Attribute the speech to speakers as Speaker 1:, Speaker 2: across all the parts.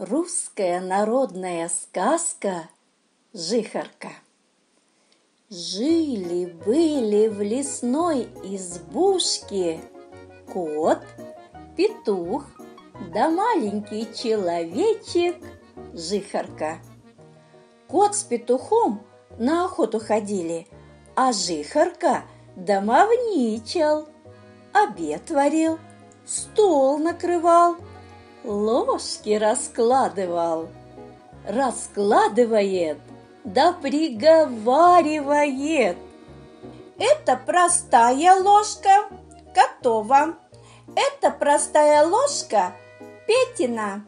Speaker 1: Русская народная сказка «Жихарка». Жили-были в лесной избушке кот, петух да маленький человечек Жихарка. Кот с петухом на охоту ходили, а Жихарка домовничал, обед варил, стол накрывал – ложки раскладывал. Раскладывает, да приговаривает.
Speaker 2: Это простая ложка, готова. Это простая ложка, Петина.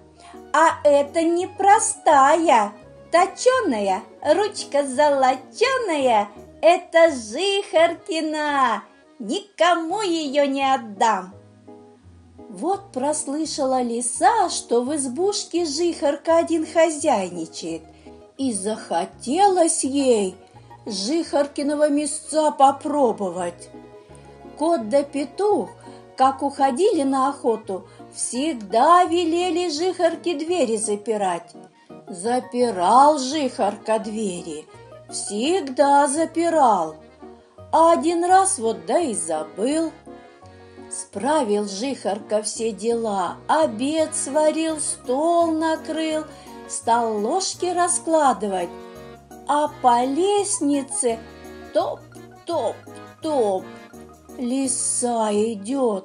Speaker 2: А это непростая, точеная, ручка золоченая. Это Жихаркина. Никому ее не отдам.
Speaker 1: Вот прослышала лиса, что в избушке жихарка один хозяйничает, и захотелось ей жихаркиного мясца попробовать. Кот да петух, как уходили на охоту, всегда велели жихарке двери запирать. Запирал жихарка двери, всегда запирал. А один раз вот да и забыл – Справил жихарка все дела, обед сварил, стол накрыл, стал ложки раскладывать, а по лестнице топ-топ-топ. Лиса идет.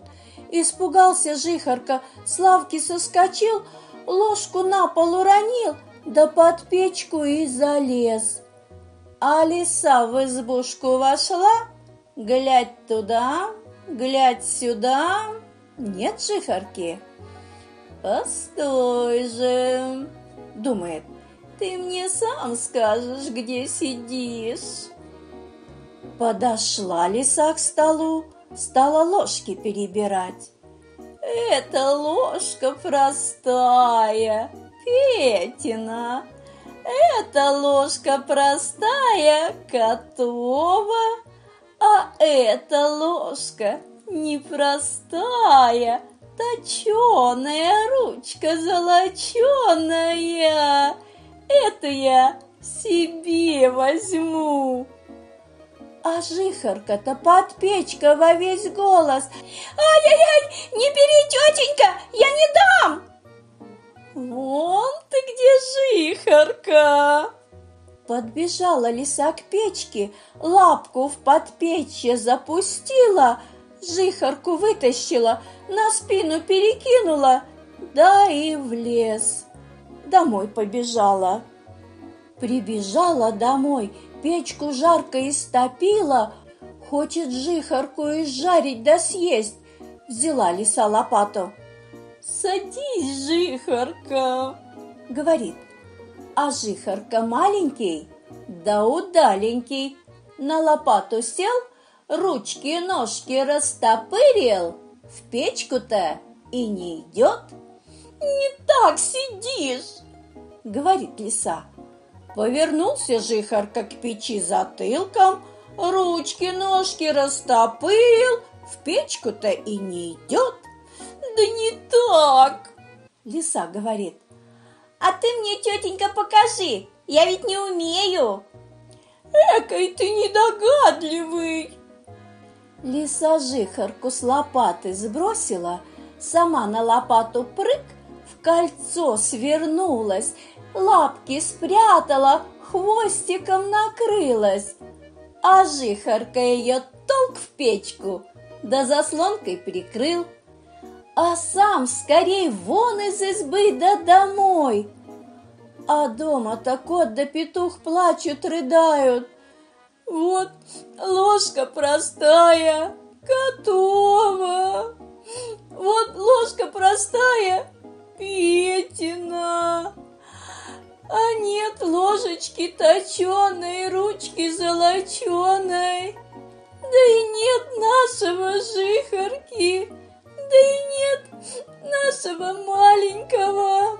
Speaker 1: Испугался жихарка, с лавки соскочил, ложку на пол уронил, да под печку и залез. А лиса в избушку вошла, глядь туда, глядь сюда, нет жихарки. Постой же, думает, ты мне сам скажешь, где сидишь. Подошла лиса к столу, стала ложки перебирать. Это ложка простая, Петина. Это ложка простая, Котова. А эта ложка непростая, точеная ручка золоченая. Это я себе возьму. А жихарка-то под печкой во весь голос. Ай-яй-яй, не бери, тетенька, я не дам. Вон ты где жихарка. Подбежала лиса к печке, лапку в подпечье запустила, жихарку вытащила, на спину перекинула, да и в лес. Домой побежала. Прибежала домой, печку жарко истопила, хочет жихарку изжарить да съесть. Взяла лиса лопату. «Садись, жихарка!» — говорит а жихарка маленький, да удаленький. На лопату сел, ручки и ножки растопырил, в печку-то и не идет. «Не так сидишь!» — говорит лиса. Повернулся жихарка к печи затылком, ручки-ножки растопырил, в печку-то и не идет. «Да не так!» — лиса говорит. А ты мне, тетенька, покажи, я ведь не умею. Экой ты недогадливый. Лиса жихарку с лопаты сбросила, сама на лопату прыг, в кольцо свернулась, лапки спрятала, хвостиком накрылась. А жихарка ее толк в печку, да заслонкой прикрыл – а сам скорей вон из избы да домой. А дома-то кот да петух плачут, рыдают. Вот ложка простая, готова. Вот ложка простая, Петина. А нет ложечки точеной, ручки золоченой. Да и нет нашего жихарки нашего маленького.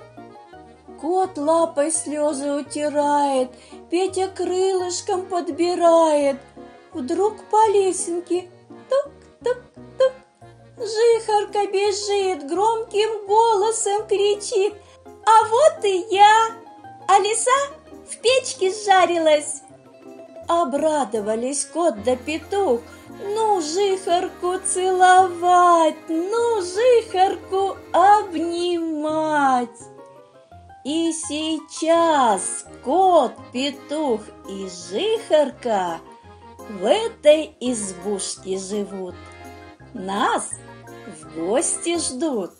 Speaker 1: Кот лапой слезы утирает, Петя крылышком подбирает. Вдруг по лесенке тук-тук-тук. Жихарка бежит, громким голосом кричит.
Speaker 2: А вот и я, а лиса в печке жарилась. Обрадовались кот да петух, ну, жихарку целовать, ну, жихарку обнимать. И сейчас кот, петух и жихарка в этой избушке живут. Нас в гости ждут.